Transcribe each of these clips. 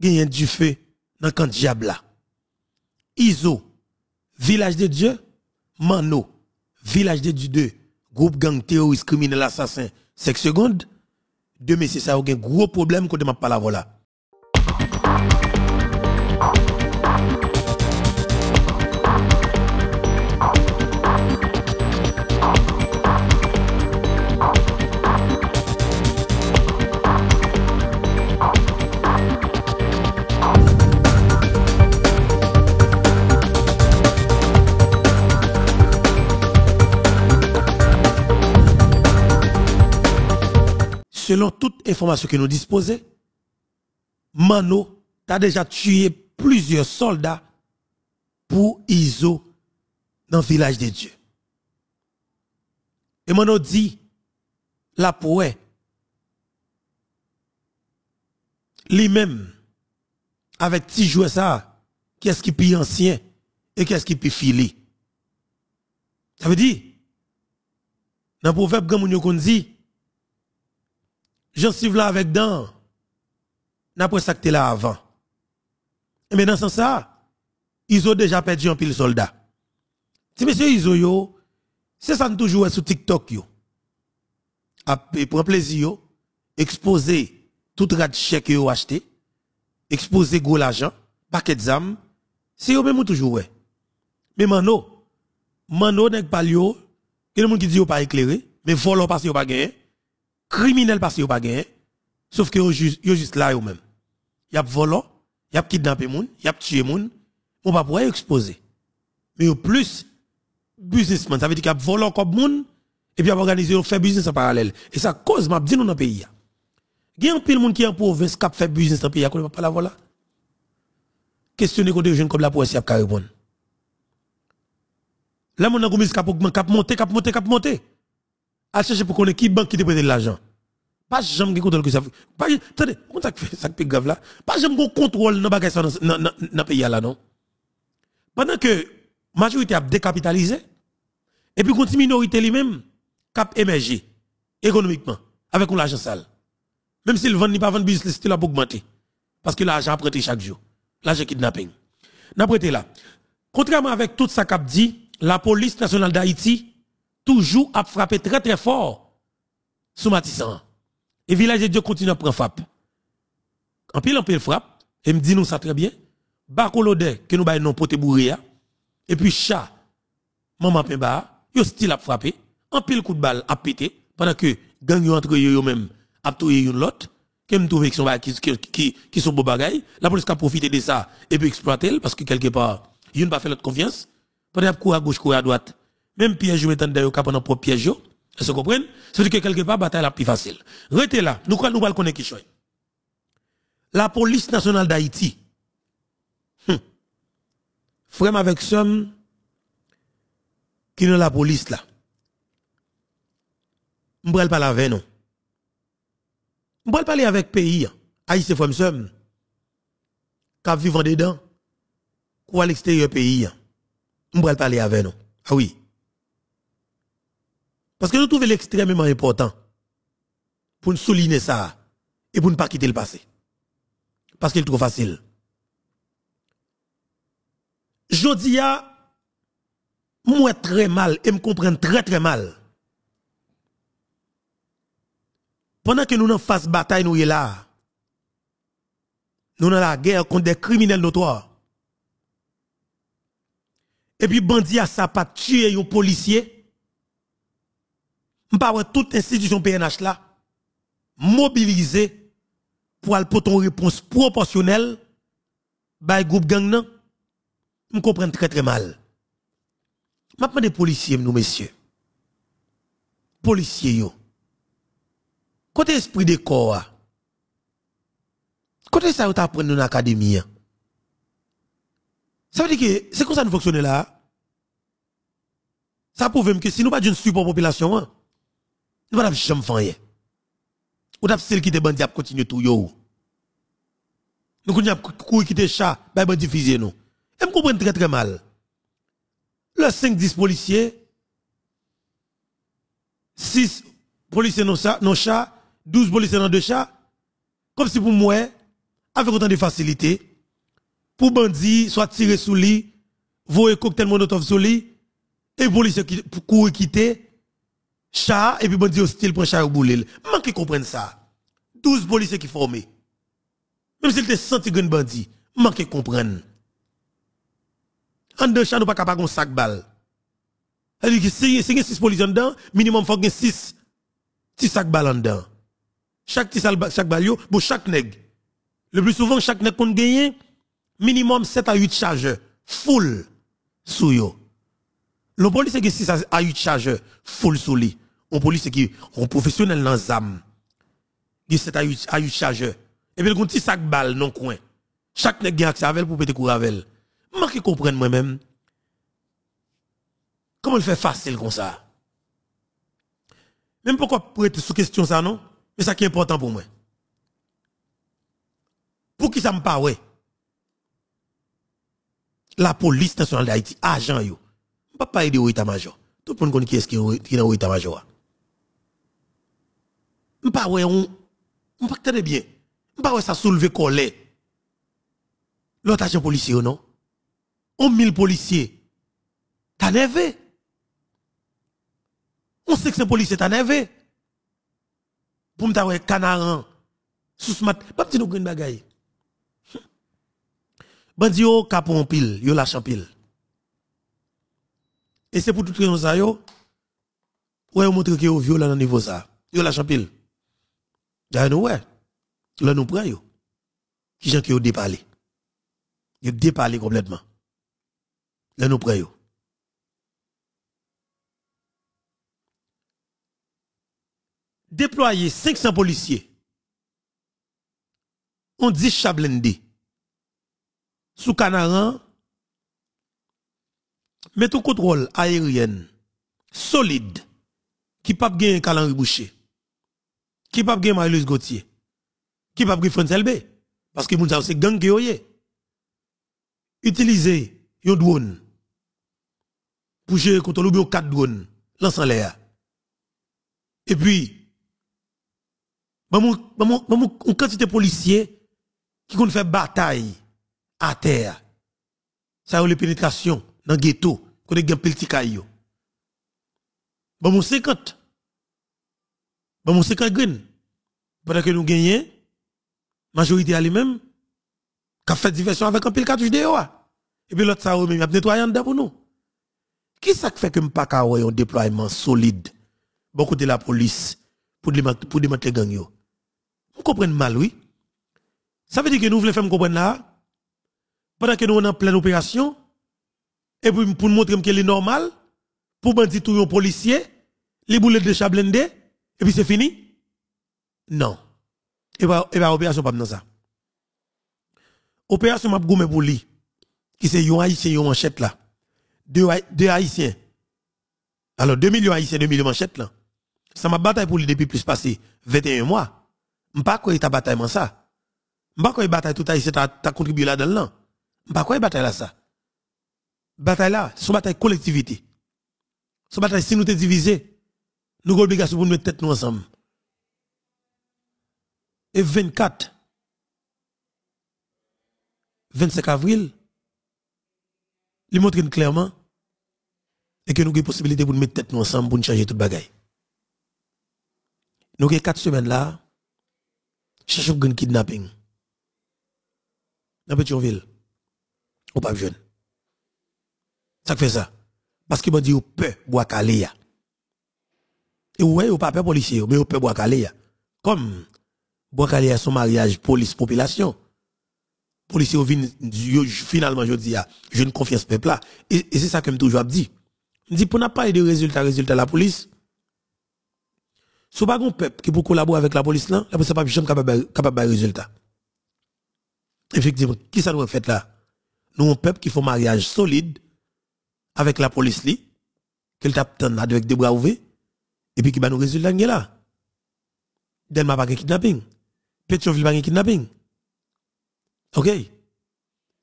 gagné du feu dans camp diable Iso, village de Dieu, Mano, village de Dieu 2, groupe gang terroriste criminel assassin, 5 secondes. Deux messieurs, ça a un gros problème quand je parle voilà. Selon toute information que nous disposons, Mano a déjà tué plusieurs soldats pour Iso dans le village de Dieu. Et Mano dit, la poète, lui-même, avec petit jouet ça, qu'est-ce qui est ancien et qu'est-ce qui est filé. Ça veut dire, dans le proverbe, comme dit, J'en suis là avec Dan. N'après ça que là avant. Mais dans ce sens ça, ils ont déjà perdu un pile soldat. Si monsieur Iso yo, c'est ça toujours sur TikTok yo. A prend plaisir yo, exposer tout rat chèque yo acheté, exposer gros l'argent, paquet d'armes, c'est yo même toujours ouais. Mais mano, mano n'est pas yo, que le monde qui dit yo pas éclairé, mais volant parce yo pas gagné criminel parce qu'il pas gagné, sauf que yo juste, juste là eux même. Y a volé, y a kidnappé moun, y a tué moun, on pas pouvoir exposer. Mais au plus businessman, ça veut dire qu'il a volé comme moun et puis a organisé on fait business en parallèle. Et ça cause m'a dit nous dans le pays. Il y a un pile monde qui en province qui fait business dans le pays, qu'on pas la voilà. Questionner contre jeunes comme la police a répondre. Là mon a cap cap monter, cap monter, cap monter à chercher pour connaître qui banque qui te prête l'argent. Pas jamais qui contrôle que ça. Pas attendez, ça fait ça fait grave là? Pas jamais qu'on contrôle dans bagage dans dans pays là non? Pendant que majorité a décapitalisé et puis continue minorité lui-même cap émerger économiquement avec l'argent sale. Même s'il vend ni pas vendre business, c'est là pour augmenter parce que l'argent prêté chaque jour. L'argent kidnapping. N'a prêté là. Contrairement avec tout ça qu'a dit la police nationale d'Haïti toujours à frapper très très fort sous Matissan. Et village de Dieu continue à prendre frappe. En pile en pile frappe, et me dit nous ça très bien. Bakolode que nous baillons non pote bourria et puis chat maman pemba, yo style a frappé, en pile coup de balle a pété pendant que gang yo entre yo même a touyer une l'autre que me trouve qui qui qui qui sont beaux bagailles, la police a profité de ça et puis exploiter parce que quelque part, yo n'a pas fait notre confiance. Pendant coup à gauche, coup à droite, même piège ou mettant d'ailleurs capable propre piège. Est-ce que vous comprenez? C'est que quelque part bataille la plus facile. Restez là. Nous nous allons connaître qui La police nationale d'Haïti. Hum. Frère avec somme qui est la police là. Je ne parler avec nous. Je ne parler avec pays. Haïti frère somme. Qui vivent dedans. Ou à l'extérieur pays. Je ne parler avec nous. Ah oui. Parce que nous trouvons l'extrêmement important pour nous souligner ça et pour ne pas quitter le passé. Parce qu'il est trop facile. Je dis moi très mal et me comprends très très mal. Pendant que nous dans face bataille nous y là. Nous dans la guerre contre des criminels notoires. Et puis bandit a ça pas tué un policier pas toute institution PNH là mobilisée pour apporter une réponse proportionnelle par groupe gang nan. Je comprends très très mal. Je des policiers nous messieurs. Policiers yo. Côté esprit de corps. Côté ça vous apprendre dans l'académie. Ça veut dire que c'est comme ça nous fonctionne là. Ça prouve que si nous pas d'une support population, nous pas jamais faire Ou t'as celle qui te bandi a continuer tout yo. Nous connaissons courir qui te chat, bah bandi fusil nous. Et me comprendre très très mal. Le 5 10 policiers 6 policiers non chat, non chat, 12 policiers dans deux chats. Comme si pour moi avec autant de facilité pour bandit soit tirer sous lui, voyer cocktail molotov sous lui et police qui courir quitter chat et puis bandit hostile pour chat ou boule. Manque comprendre ça. 12 policiers qui formés. Même s'il était senti grand bandit, manque comprendre. En deux chat nous pas capable un sac balle. C'est-à-dire que si si 6 policiers dedans, minimum faut 6 6 sac balle dedans. Chaque petit chaque balle pour chaque nègre. Le plus souvent chaque nègre qu'on gagne minimum 7 à 8 chargeurs full sous yo. Le policier qui 6 à 8 chargeurs full sous lui. Un policier qui un professionnel dans ZAM. Qui 7 à 8 à 8 chargeurs. Et puis il y a un petit sac balle dans le coin. Chaque nègre a accès avec pour péter cour avec. Manque comprendre moi-même. Comment il fait facile comme ça? Même pourquoi pour être sous question ça non? Mais ça qui est important pour moi. Pour qui ça me parle? La police nationale d'Haïti, agent yo. Pas aider au état-major. Tout le monde connaît qui est-ce qui est dans l'état-major. Je ne pas on, on pas très bien. Je pas ça soulever colère. L'autre agent policier non? On mille policiers. T'as nervé? On sait que c'est policier, t'as nervé? Pour me t'avoir canaran, sous mat, pas petit nous green bagaille. Bandi yo capon pile, yo la pile. Et c'est pour tout raison ça yo. Ouais, on montre que yo violent dans niveau ça. Yo la pile. Ya nous ouais. Là nous prend yo. Qui gens qui yo déparlé. Yo déparlé complètement. Là nous prend yo. Déployer 500 policiers. On dit chablendé. Sous Canaran, met un contrôle aérien solide qui pas gagner calendrier bouché. Qui pas gagner Marius Gauthier? Qui pas gagner France LB parce que moun c'est gang qui Utiliser un drone pour gérer contre le 4 drones lancer l'air. Et puis maman, une quantité de policiers qui ont fait bataille à terre. Ça a eu les pénétrations dans le ghetto, qu'on a gagné petit caillou. Maman, 50. Maman, 50 graines. Pendant que nous gagnons, majorité à lui-même, qui a fait diversion avec un pile cartouche de Et puis l'autre, ça a même nettoyé dedans pour nous. Qui ça fait que pas un déploiement solide, beaucoup de la police, pour démanteler gang yo? Vous comprenez mal, oui? Ça veut dire que nous voulons faire comprendre là, pendant que nous sommes en pleine opération, et puis pour nous montrer que c'est normal, pour bandit tout un policier, les boulettes de chat blindé, et puis c'est fini? Non. Et bien, et bien, opération pas dans ça. Opération m'a goumé pour lui, qui c'est un haïtien, un manchette là. Deux, deux haïtiens. Alors, 2 millions haïtiens, 2 millions manchettes là. Ça m'a bataille pour lui depuis plus passé 21 mois. M'pas quoi ta bataille ça? M'pas quoi bataille tout haïtien ta ta contribué là? Dedans. M'pas quoi bataille là ça? Bataille là, c'est bataille collectivité. C'est bataille si nous te divisé, nous avons obligation pour nous mettre tête ensemble. Et 24 25 avril, il montre clairement et que nous avons possibilité pour nous mettre tête ensemble pour changer toute bagaille. Nous avons 4 semaines là, cherche un kidnapping. Dans Pétionville. Ou pas jeune. Ça fait ça. Parce que bon dit ou peut boire calé Et ouais, ou pas peur policier, mais ou boire calé Comme calé son mariage police population. Policier finalement je dis je ne confiance peuple là et, c'est ça que me toujours dit. Je dis pour n'a pas de résultat résultat la police si pas un peuple qui peut collaborer avec la police là, la police pas capable de résultat. Effectivement, qui ça doit faire là? Nous un peuple qui fait mariage solide avec la police li, qu'elle tape avec des bras ouverts, et puis qui va nous résultat là. Delma pas kidnapping. Petroville pas kidnapping. OK?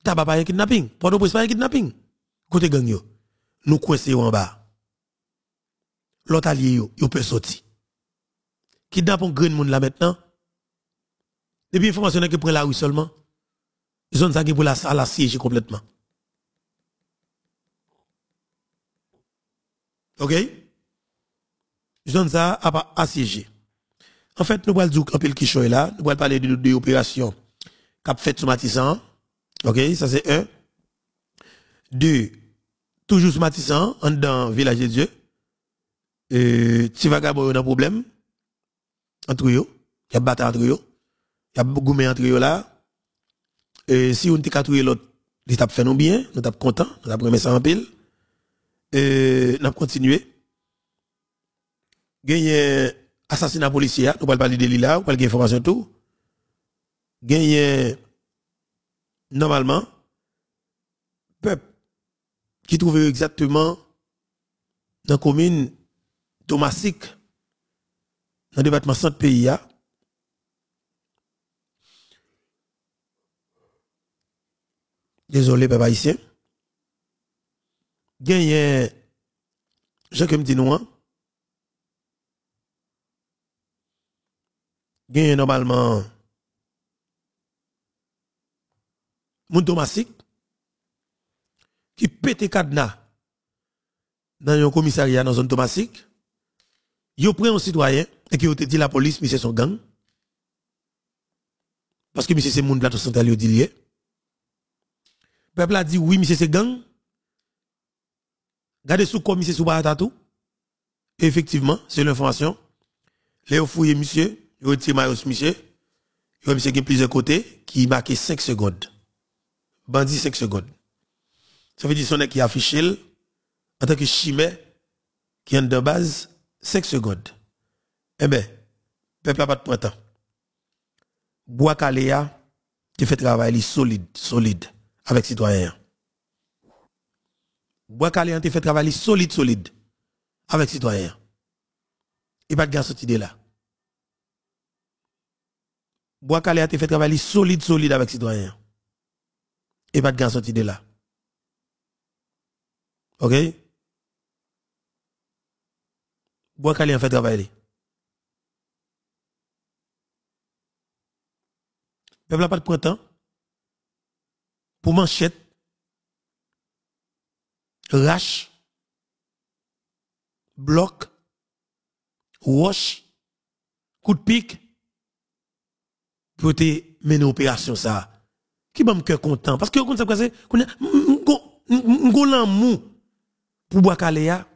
Taba pas kidnapping. Port-au-Prince pas kidnapping. Côté gang yo. Nous coincés en bas. L'autre allié yo, yo peut sortir kidnappe un grand monde là maintenant, Depuis information qui prend la rue seulement. Zone ça qui pour la salle siéger complètement. OK? Zone ça a pas assiégé. En fait, nous allons dire un peu qui là, nous allons parler de, de opérations qu'a fait Matissan. OK, ça c'est un. Deux, toujours Matissan, en dans village de Dieu. Euh, vagabond a un problème entre eux, il y a bataille entre eux, il y a goumé entre eux là. Et si on t'a trouvé l'autre, il t'a fait nous bien, nous t'a content, nous t'a remis ça en pile. Et nous continué. Gagné assassinat policier, nous allons parler de l'île là, nous parler d'informations tout. Gagné normalement peuple qui trouve exactement dans la commune Thomasique dans le département centre pays Désolé, papa haïtien. Gagné, je me Gagné normalement, moun Thomasik, qui pète cadenas dans un commissariat dans zone Thomasik, yo pris un citoyen et qui dit la police, monsieur son gang. Parce que monsieur c'est moun plateau central, yo dit lié peuple a dit oui, monsieur c'est gang. Gardez sous comme monsieur sous tout. Effectivement, c'est l'information. Léo fouillé monsieur, il retiré maillot monsieur. Il monsieur qui plusieurs côtés qui marqué 5 secondes. Bandit 5 secondes. Ça veut dire son qui affiche en tant que chimère qui est de base 5 secondes. Eh bien, peuple n'a pas de pointant. Bois Kaléa, tu fais travail solide, solide avec citoyens. Bois Calé fait travail solide, solide avec citoyens. Il pas de gars cette idée là. Bois Calé a fait travail solide, solide avec citoyens. Et pas de gars cette idée là. OK? Bois Calé a fait travail. Peuple n'a pas de printemps pour manchette, rache, bloc, wash, coup de pique, pour te mener opération ça. Qui m'a cœur content parce que on sait c'est a l'amour pour boire caléa.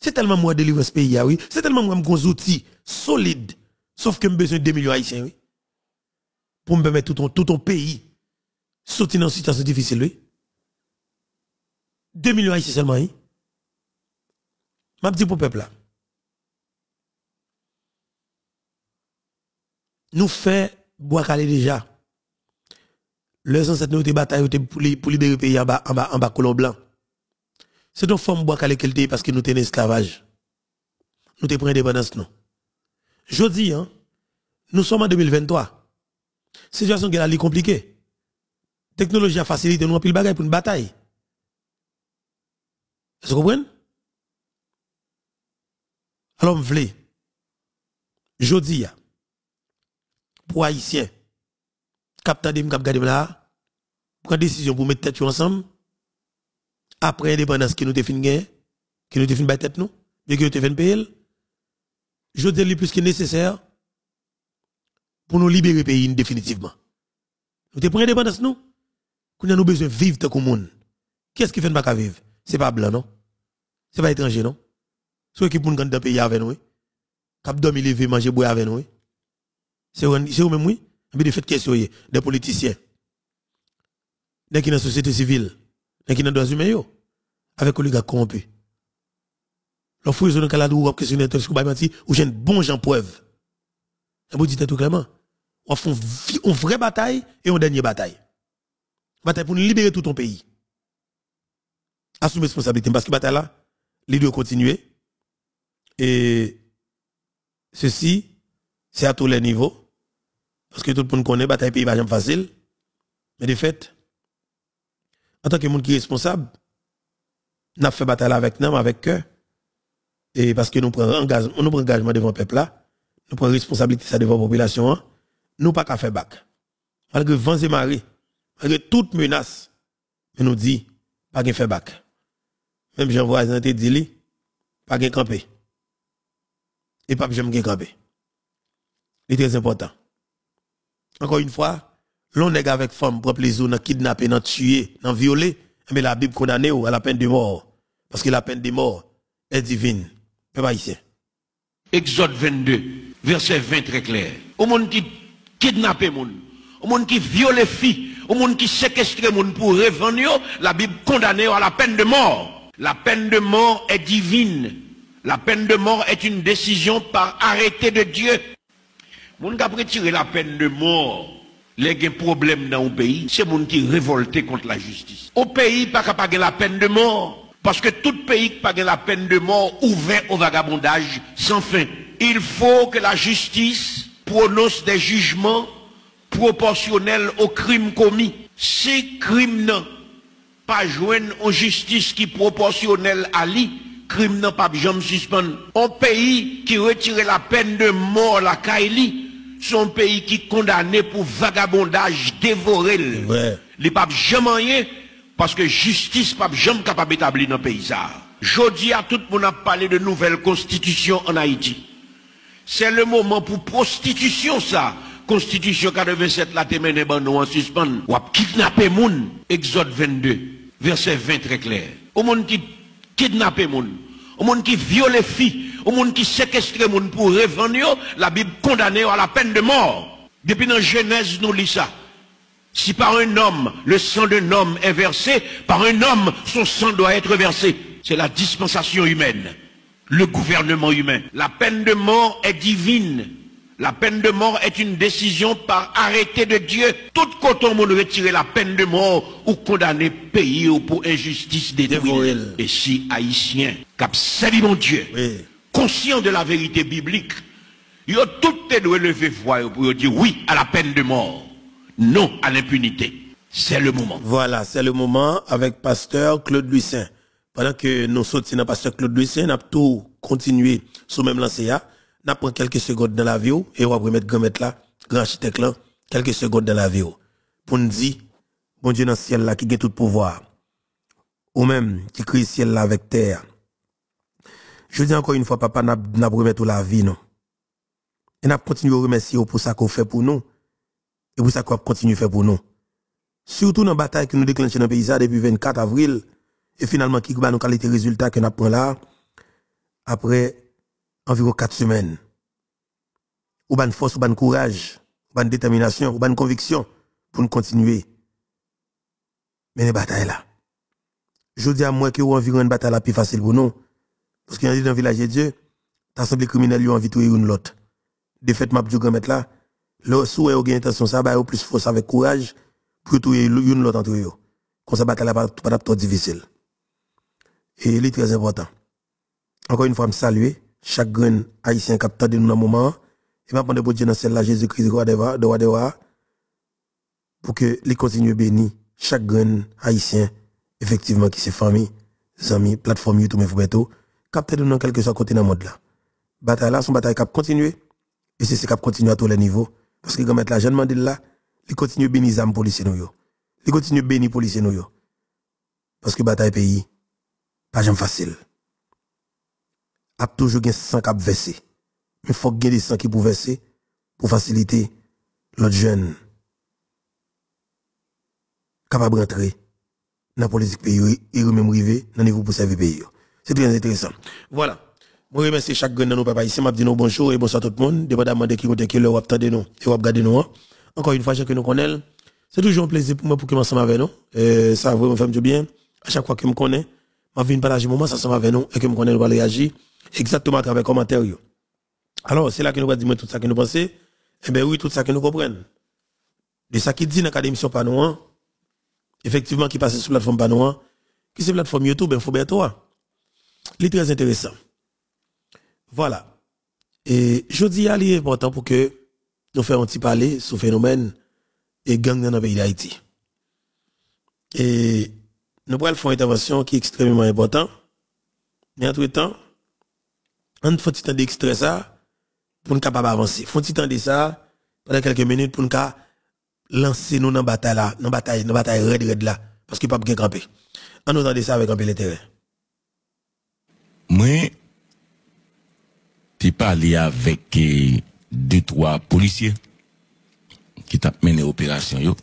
C'est tellement moi délivrer ce pays oui, c'est tellement moi un outils solides sauf que j'ai besoin de 2 millions haïtiens oui. Pour me permettre tout ton tout ton pays sortir dans une situation difficile, oui. 2 millions haïtiens seulement, oui. Je dis pour le peuple là. Nous fait boire calé déjà. Les ancêtres nous ont bataille pour libérer le pays en bas, en bas, en bas, colon blanc. C'est une forme boire calé qu'elle parce que nous sommes esclavage. Nous sommes pris indépendance, non. Je dis, hein, nous sommes en 2023. Situation qui est compliquée technologie a facilité nous un pile bagaille pour une bataille. Vous comprenez? Alors, je veux, jodi, pour Haïtiens, capteur de cap là, prendre décision pour mettre tête ensemble, après l'indépendance qui nous définit qui nous définit tête nous, et qui nous définit payer, je dis plus que nécessaire pour nous libérer le pays définitivement. Nous te prenons l'indépendance nous, qu'on a nous besoin vivre comme monde. Qu'est-ce qui fait de pas vivre? C'est pas blanc non C'est pas étranger non C'est qui pour nous dans pays avec nous. Cap dormir lever manger boire avec nous. C'est c'est même oui? Mais de fait question des politiciens. Des qui dans la société civile, des qui dans les droits humains avec les gars corrompus. Le fouille dans le ou questionner tout ce que ou j'ai un bon gens preuve. Vous dites tout clairement, on fait une vraie bataille et une dernière bataille bataille pour libérer tout ton pays. Assume responsabilité parce que bataille là, les doit continuer. Et ceci, c'est à tous les niveaux. Parce que tout le monde connaît, bataille pays pas facile. Mais de fait, en tant que monde qui est responsable, n'a fait bataille avec nous, avec cœur. Et parce que nous prenons engagement, engagement devant le peuple là, nous prenons responsabilité devant la population. Hein. nous pas qu'à faire bac. Malgré vents et marées, malgré toute menace, mais nous dit, pas qu'à faire bac. Même Jean Voisin te dit, pas qu'à camper. Et pas j'aime camper. C'est très important. Encore une fois, l'on est avec femme, propre les zones, kidnapper, dans tuer, dans violer, mais la Bible condamne à la peine de mort. Parce que la peine de mort est divine. Peuple haïtien. Exode 22, verset 20 très clair. Au monde qui kidnappe moun, au monde qui viole filles, au monde qui séquestre moun pour revendre, la Bible condamne à la peine de mort. La peine de mort est divine. La peine de mort est une décision par arrêté de Dieu. Moun qui a retiré la peine de mort, les problèmes dans le pays, c'est moun qui révolté contre la justice. Au pays, pas capable la peine de mort. Parce que tout pays qui pas la peine de mort ouvert au vagabondage sans fin. Il faut que la justice prononce des jugements proportionnels aux crimes commis. Si crime n'a pas joindre en justice qui proportionnelle à lui, crime n'a pas jamais suspendre. Un pays qui retire la peine de mort la Kaili, son pays qui condamné pour vagabondage dévoré. Il pas jamais rien parce que justice pas jamais capable d'établir dans le pays. Jodi à tout le monde a parlé de nouvelle constitution en Haïti. C'est le moment pour prostitution ça. Constitution 87 la te mène nous en suspens. Ou a kidnapper moun. Exode 22, verset 20 très clair. Au monde qui kidnappe moun. Au monde qui viole filles. Au monde qui séquestre moun pour revendre la Bible condamne à la peine de mort. Depuis dans Genèse nous lit ça. Si par un homme, le sang d'un homme est versé, par un homme, son sang doit être versé. C'est la dispensation humaine, le gouvernement humain. La peine de mort est divine. La peine de mort est une décision par arrêté de Dieu. Tout quand on retirer la peine de mort ou condamner pays ou pour injustice détruite. Et si haïtien, cap mon Dieu, conscient de la vérité biblique, il a tout lever voix pour dire oui à la peine de mort non à l'impunité. C'est le moment. Voilà, c'est le moment avec pasteur Claude Lucin. Pendant que nous sortons dans pasteur Claude Lucin, nous avons tout continué sous même lancé. Nous pris quelques secondes dans la vie et on va remettre grand là, grand architecte là, quelques secondes dans la vie pour nous dire, bon Dieu dans le ciel là qui a tout pouvoir, ou même qui crée le ciel là avec terre. Je dis encore une fois, papa, n'a remettre la vie, non. Et n'a continué à remercier pour ça qu'on fait pour nous. Et pour ça qu'on continue à faire pour nous. Surtout dans la bataille que nous déclenchons dans le pays depuis 24 avril. Et finalement, qui va nous qualité résultat que nous pris là, après environ 4 semaines. Ou ban force, ou ban courage, ou ban détermination, ou ban conviction pour nous continuer. Mais les batailles là. Je dis à moi que vous environ une bataille la plus facile pour nous. Parce qu'il y a dans le village de Dieu, l'assemblée criminelle, ont envie de tuer une l'autre. De fait, m'a dit mettre là, le souhait ou intention ça va plus force avec courage pour tuer une l'autre entre eux. Comme ça bataille pas pas trop difficile. Et il est très important. Encore une fois, me saluer chaque grain haïtien qui de nous dans moment et m'a pour Dieu dans celle-là Jésus-Christ de roi pour que les continue béni chaque grain haïtien effectivement qui c'est famille, amis, plateforme YouTube et Fubeto, capte de nous quelque soit côté dans le monde là. Bataille là son bataille cap continuer et c'est ce cap continuer à tous les niveaux parce que quand mettre la jeune mandel là, il continue bénir les policiers nous. Il continue bénir policiers nous. Parce que bataille pays pas jamais facile. A toujours gen sang cap verser. Mais faut gagner des sang qui pour verser pour faciliter l'autre jeune capable rentrer dans la politique pays et même arriver dans niveau pour servir pays. C'est très intéressant. Voilà. Moi, remercie chaque grand dans nos papa ici. M'a dit bonjour et bonsoir tout le monde. Dépendamment de qui qui le wap tande nous et wap garder nous. Hein. Encore une fois, chacun nous connaît. C'est toujours un plaisir pour moi pour que m'ensemble avec nous. Et ça vraiment fait du bien. À chaque fois que me connaît, m'a vu partager moment ça ensemble avec nous et que me connaît nous va réagir exactement à travers commentaires. Alors, c'est là que nous va dire tout ça que nous pensons. Eh bien oui, tout ça que nous comprenons. De ça qui dit dans la émission Panouan, effectivement, qui passe sur la plateforme Panouan, qui c'est la plateforme YouTube, toi. Il est très intéressant. Voilà. Et je dis, il est important pour que nous fassions un petit parler sur le phénomène et gang dans le pays d'Haïti. Et nous pourrons faire une intervention qui est extrêmement importante. Mais entre on faut temps d'extrait ça pour nous capable avancer. Faut temps de ça pendant quelques minutes pour nous lancer nous dans la bataille là, dans bataille, dans bataille red red là parce qu'il pas bien camper. On nous entend ça avec un peu terrain. Moi t'es parlé avec eh, deux trois policiers qui t'a mené opération yo.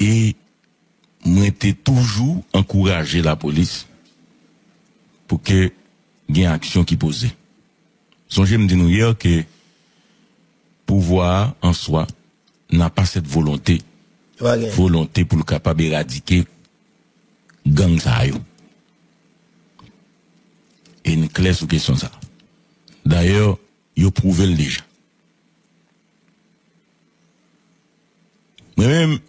Et moi t'ai toujours encouragé la police pour que y ait une action qui posée. Songez me dire nous hier que pouvoir en soi n'a pas cette volonté volonté pour le capable éradiquer gang ça. Et une claire sur question ça. D'ailleurs, yo prouvé le déjà. Moi-même,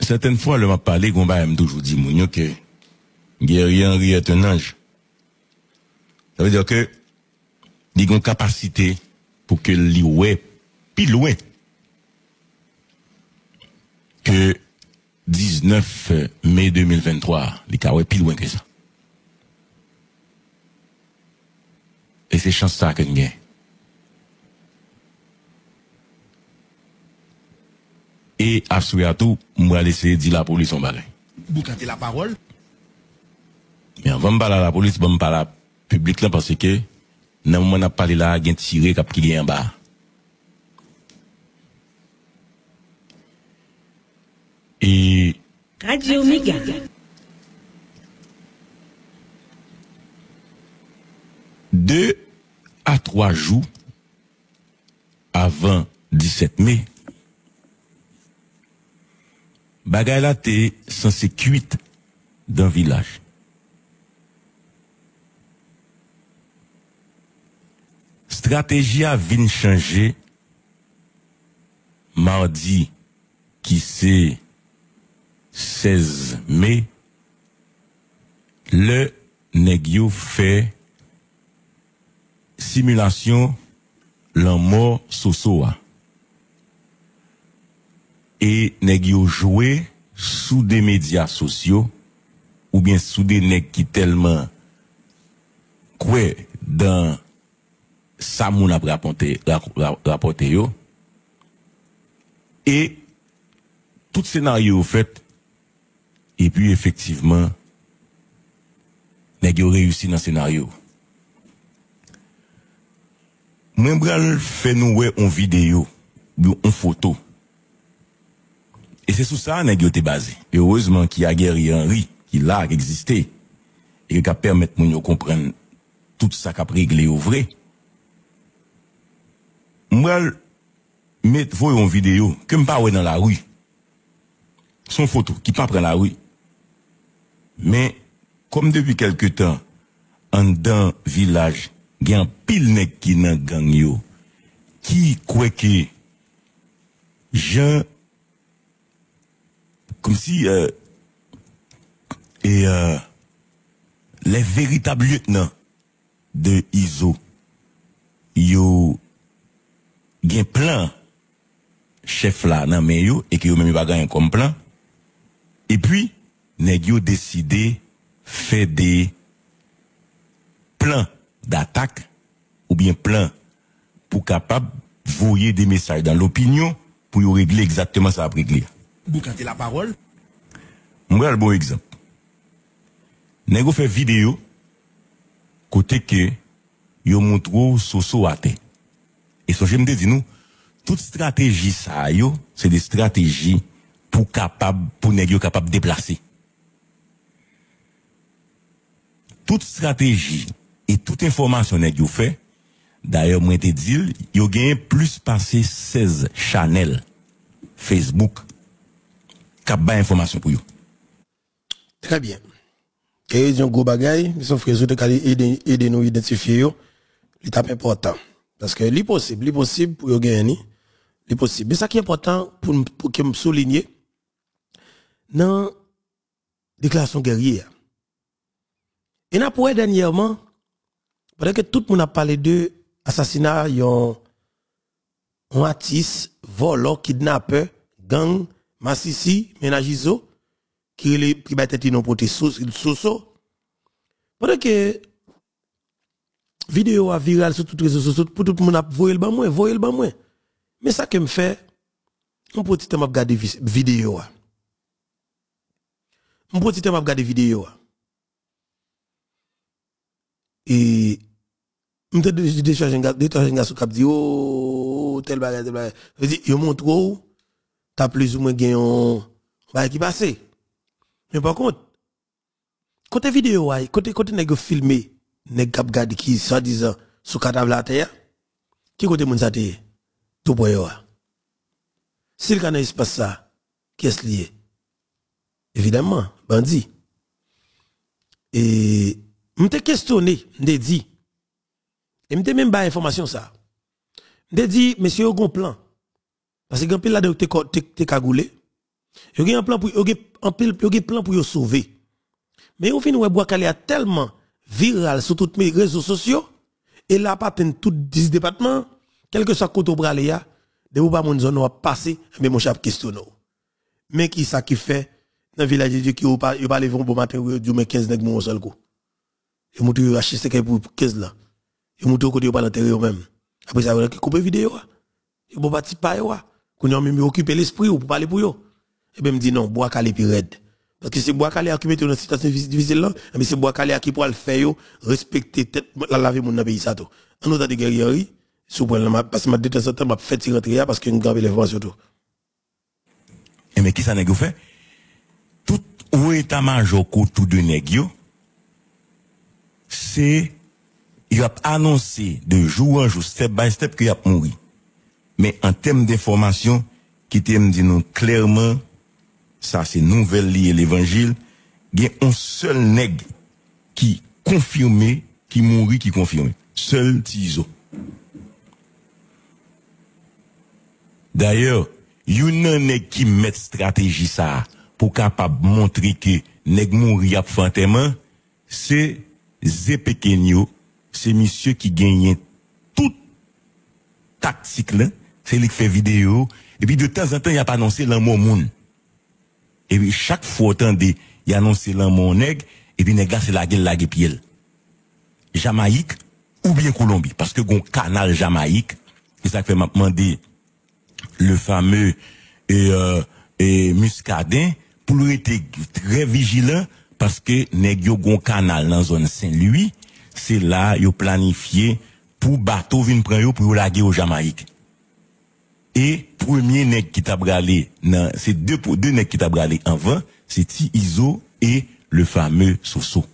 certaines fois, le m'a parlé, qu'on m'a toujours dit, que Guerrier Henri est un ange. Ça veut dire que, il a une capacité pour que l'Ioué, plus loin que 19 mai 2023, l'Ioué, plus loin que ça. Et c'est chance ça que nous avons. Et à tout, je vais laisser dire la police en balai. Vous la parole Mais avant de parler à la police, je parler à la public là parce que, dans le moment où on parlé là, il y a un tiré qui est en bas. Et. Radio Omega. Deux à trois jours avant 17 mai, bagay la te 158 dans le village. Strateji a vin chanje mardi ki se 16 me le neg yo fe simulasyon lan mor sosowa. E neg yo jwe sou de media sosyo ou bien sou de neg ki telman kwe dan sa moun ap raponte, rapote yo, e tout senaryo ou fet, e pi efektiveman, neg yo reyusi nan senaryo. Mwen bral fè nou wè on videyo, ou on foto, e se sou sa neg yo te baze, e ouzman ki ager yon ri, ki la ak egziste, e ki ka permèt moun yo kompren tout sa kap regle yo vre, Mwen met voy yon video ke mpa wè nan la wè. Son foto ki pa pren la wè. Men, kom depi kelke tan, an dan vilaj gen pil nek ki nan gang yo, ki kweke jan kom si euh, e euh, le veritab lieutenant de Izo yo gen plan chef là nan men yo et que yo même pas gagné comme plan et puis nèg yo décidé faire des plans d'attaque ou bien plans pour capable voyer des messages dans l'opinion pour y régler exactement ça à régler. Vous cantez la parole. Moi, le bon exemple. Nego fait vidéo, côté que, yo montre soso à terre. Et so, je me dis, nous, toute stratégie ça, c'est des stratégies pour capable, pour nèg yo capable déplacer. Toute stratégie et toute information nèg yo fait, d'ailleurs, moi, te dit, yo gagne plus passé 16 channels Facebook, cap ba information pour yo. Très bien. Et ont gros bagay, sont frères de aider aider nous identifier yo. L'étape important parce que li possible, li possible pour gagner, li possible. Mais ça qui est important pour pour que me souligner dans déclaration guerrière. Et n'a pour dernièrement pendant que tout le monde a parlé de assassinat un artiste, voleur, kidnappeur, gang, massissi, ménagiso, qui est qui va être non. Pendant que vidéo a viral sur toutes les réseaux sociaux pour tout le monde a voyer le ban moins, voyer le ban moins. Mais ça que me fait, on petit temps m'a regarder vi- vidéo a. On petit temps regarder vidéo a. Et m'te décharger un gars, décharger un gars sur cap dit oh tel bagage tel bagage. Je dis yo montre ou t'as plus ou moins gagné un bagage qui passé. Mais par contre côté vidéo côté côté filmé, nèg k'ap gade qui soi-disant sous cadavre la terre. Qui côté moun sa te tout boy yo. a? Si le canal espace ça, qu'est-ce lié? Évidemment, bandit. Et m'te questionné, m'te dit et m'te même pas information ça. M'te dit monsieur yo gon plan. Parce que grand pile là de te te te cagoulé. Yo gen plan pour yo plan pour yo sauver. Mais au fin ouais tellement viral sur tous mes réseaux sociaux et là pas tout 10 départements, quel que soit côté bralé ya, de ou pas mon zone va passer, mais mon chap questionne. Mais qui ça qui fait dans le village de Dieu qui ou pas pas lever bon matin du mais 15 nèg mon seul coup. Et monte yo acheter pour 15 là. Et monte côté yo pas l'enterrer eux même. Après ça yo couper vidéo. Yo bon parti pa yo. Qu'on yo même occuper l'esprit ou pour parler pour yo. Et ben me dit non, bois calé pi raide. Parce que c'est bois calé qui mette dans une situation difficile là, mais c'est bois calé qui pour le faire respecter tête la laver mon pays ça tout. En autant de guerrieri, sous point parce que ma temps m'a fait tirer parce que une grave l'information tout. Et mais qui ça nèg fait? Tout ou état-major tout de nèg c'est il a annoncé de jour en jour, step by step, qu'il a mouru. Mais en termes d'information, qui t'aime dit nous clairement, ça c'est nouvelle liée l'évangile, il y a un seul nègre qui confirmé, qui mourit, qui confirmé. Seul Tizo. D'ailleurs, yon nan a un qui met stratégie ça pour capable montrer que nèg mouri ap fanteman, c'est Zepekenyo, c'est monsieur qui gagne tout tactique là, c'est lui qui fait vidéo et puis de temps en temps il a pas annoncé l'amour monde. Et puis chaque fois attendez, il a annoncé l'amour nèg et puis nèg là c'est la gueule la pied. Jamaïque ou bien Colombie? Parce que gon canal Jamaïque, et ça fait m'a le fameux et, euh, et Muscadin pour être très vigilant parce que nèg yo gon canal dans zone Saint-Louis, c'est là yo planifié pour bateau vinn prendre pour yo laguer au Jamaïque. Et premier nèg qui t'a bralé c'est deux deux qui t'a bralé avant, c'est Ti Iso et le fameux Soso.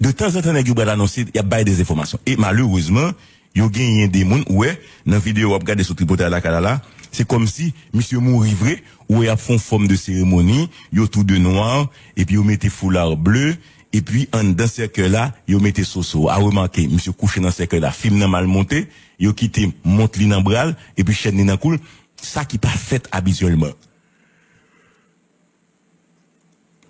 De temps en temps, yo bral annoncer, y a des informations. Et malheureusement, yo gagné des moun, ouais, dans vidéo, on regarde sur tripoter à la c'est comme si, monsieur mourit vrai, ou y a font forme de cérémonie, yo tout de noir, et puis yo mettez foulard bleu, et puis, en dans ce cercle-là, yo mettez soso. A remarqué, monsieur couché dans ce cercle-là, film nan mal monté, yo quitté monte li bral, et puis chaîne nan coule, ça qui pas fait habituellement.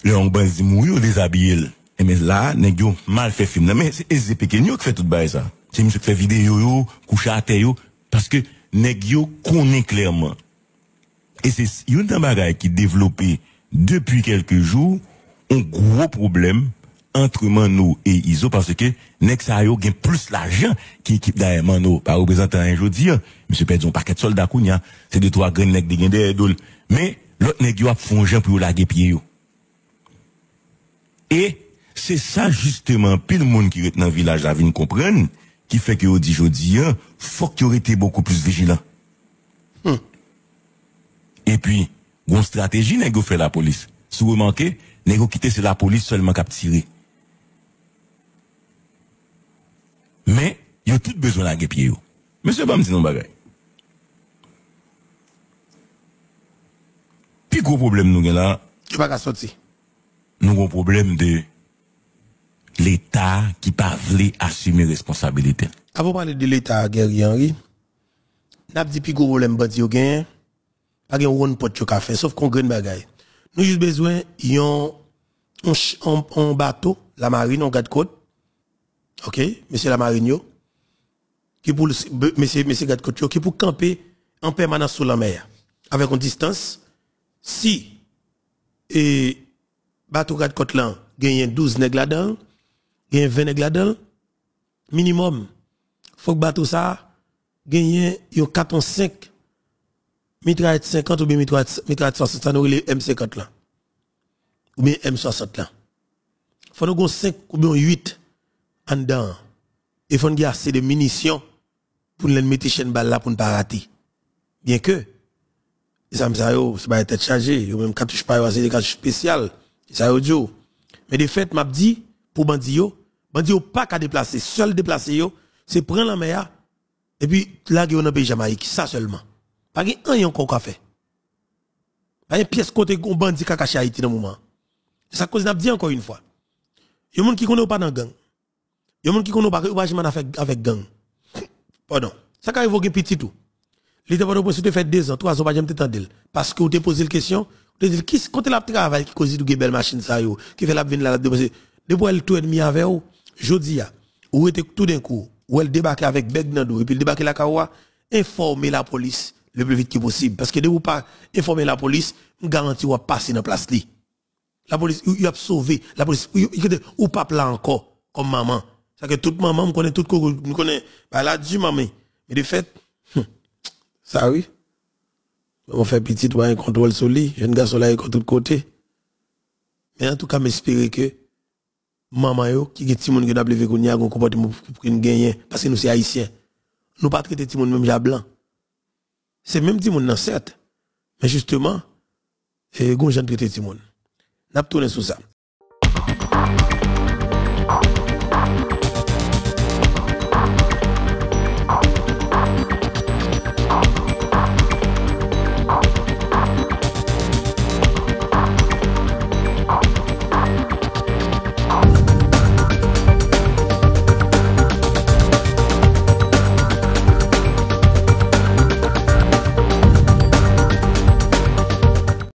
Le on ban di mou yo déshabillé. Et mais là, nèg yo mal fait film. Mais c'est Ezé Pekenyo qui fait tout bail ça. C'est monsieur qui fait vidéo yo, coucher à terre yo, parce que nèg yo connaît clairement. Et c'est une bagaille qui développé depuis quelques jours un gros problème entre Mano et Iso parce que yo gen plus l'argent qui équipe derrière Mano par représentant un jour dire monsieur perd un paquet de soldats kounya c'est deux trois grains nèg de gen derrière mais l'autre nèg yo a font gens pour yo laguer pied yo. Et c'est ça justement, pile monde qui est dans le village là vient comprendre, qui fait que dit jodi, hein, faut qu'il aurait été beaucoup plus vigilant. Et puis, une stratégie yo fait la police. Si vous remarquez, yo quitté c'est la police seulement qui a tiré. Mais, y a tout besoin la yo. Monsieur Bam dit non bagay. Puis gros problème nous là, Tu pas qu'à sortir. nous avons un problème de l'État qui pas voulu assumer responsabilité. Avant de parler de l'État guerrier Henri, n'a dit plus gros problème bandi gen, pas gen one pot ka fait sauf qu'on grain bagay. Nous juste besoin yon on, on, on bateau, la marine, on garde côte. OK, monsieur la marine yo qui pour monsieur monsieur yo qui pour camper en permanence sous la mer avec une distance si et bateau côte là gagne 12 nèg là-dedans, gagne 20 nèg là-dedans, minimum, faut que bateau ça, gagne yon 4 5 mitraillette 50 ou bien mitraillette 60, ça nous les M50 là. Ou bien M60 là. Faut nous 5 ou bien 8 en dedans. Et faut nous assez de munitions pour les mettre chaîne pour ne pas rater. Bien que, ça me ça c'est pas tête chargée, yo même cartouche pas c'est des cartouches spéciales. Ça yo Mais de fait, m'a dit pour bandi yo, bandi yo pas qu'à déplacer, seul déplacer yo, c'est prendre la mer et puis là on a pays Jamaïque, ça seulement. Pas rien encore qu'a fait. Pas une pièce côté gon bandi qui caché Haïti dans le moment. C'est ça cause n'a dit encore une fois. Yo moun qui connaît pas dans gang. Yo moun qui connaît pas pas avec avec gang. Pardon. Ça quand évoqué petit tout. Pas de te fait deux ans, trois ans pas jamais t'entendre parce que vous te posé la question, vous te dit qui côté la travail qui cause de belle machine ça qui fait la venir là depuis elle tout ennemi avec vous, jodi a, ou était tout d'un coup, ou elle débarque avec beg et puis débarque la kawa, informer la police le plus vite que possible parce que de vous pas informer la police, garantit ou passer dans place li. La police il a sauvé, la police ou pas là encore comme maman. Ça que toute maman me connaît tout me connaît, bah là du maman. Mais de fait ça oui. On fait petit, on un contrôle sur lui. Jeune garçon là, il de tout côté. Mais en tout cas, m'espérer que maman yo, qui est monde qui a levé qu'on y a un comportement pour qu'il gagne, parce que nous sommes haïtiens. Nous pas traiter monde même ja blanc. C'est même petit monde, non, certes. Mais justement, et gon traiter petit monde. N'a tourné sur ça.